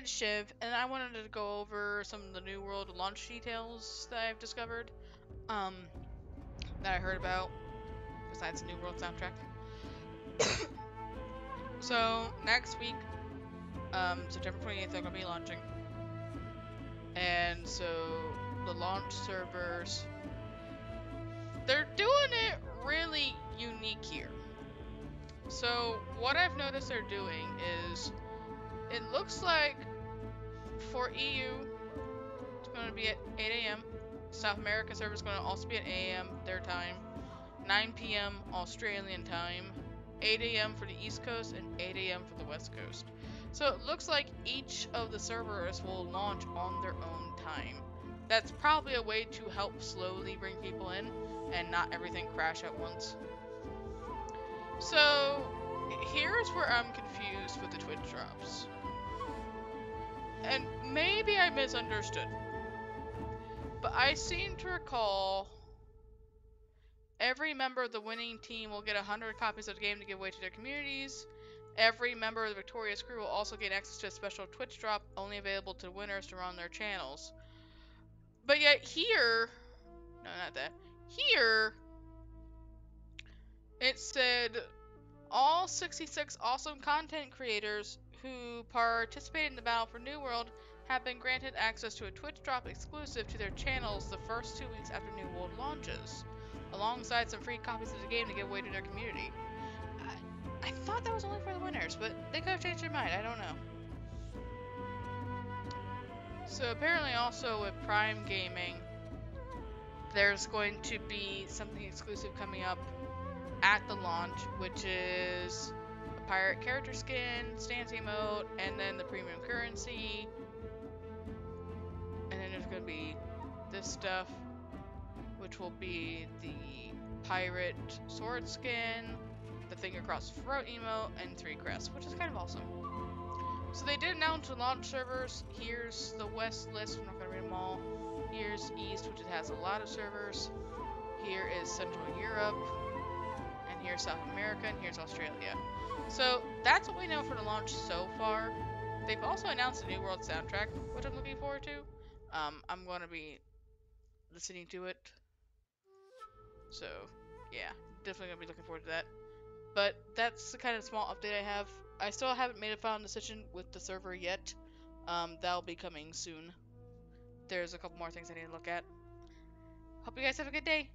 and I wanted to go over some of the New World launch details that I've discovered, um, that I heard about, besides the New World soundtrack. so, next week, um, September 28th, they're going to be launching. And so, the launch servers, they're doing it really unique here. So, what I've noticed they're doing is it looks like for EU, it's going to be at 8 a.m. South America server is going to also be at 8 a.m. their time. 9 p.m. Australian time. 8 a.m. for the East Coast and 8 a.m. for the West Coast. So it looks like each of the servers will launch on their own time. That's probably a way to help slowly bring people in and not everything crash at once. So here's where I'm confused with the Twitch drops. And maybe I misunderstood. But I seem to recall every member of the winning team will get 100 copies of the game to give away to their communities. Every member of the victorious crew will also gain access to a special Twitch drop only available to winners to run their channels. But yet here, no, not that. Here, it said all 66 awesome content creators who participated in the Battle for New World have been granted access to a Twitch drop exclusive to their channels the first two weeks after New World launches, alongside some free copies of the game to give away to their community. I, I thought that was only for the winners, but they could have changed their mind. I don't know. So apparently also with Prime Gaming, there's going to be something exclusive coming up at the launch, which is pirate character skin, stance emote, and then the premium currency. And then there's going to be this stuff, which will be the pirate sword skin, the thing across throat emote, and three crests, which is kind of awesome. So they did announce the launch servers. Here's the west list. I'm not going to read them all. Here's east, which has a lot of servers. Here is Central Europe. And here's South America. And here's Australia. So that's what we know for the launch so far. They've also announced a New World soundtrack, which I'm looking forward to. Um, I'm going to be listening to it. So, yeah, definitely going to be looking forward to that. But that's the kind of small update I have. I still haven't made a final decision with the server yet. Um, that'll be coming soon. There's a couple more things I need to look at. Hope you guys have a good day.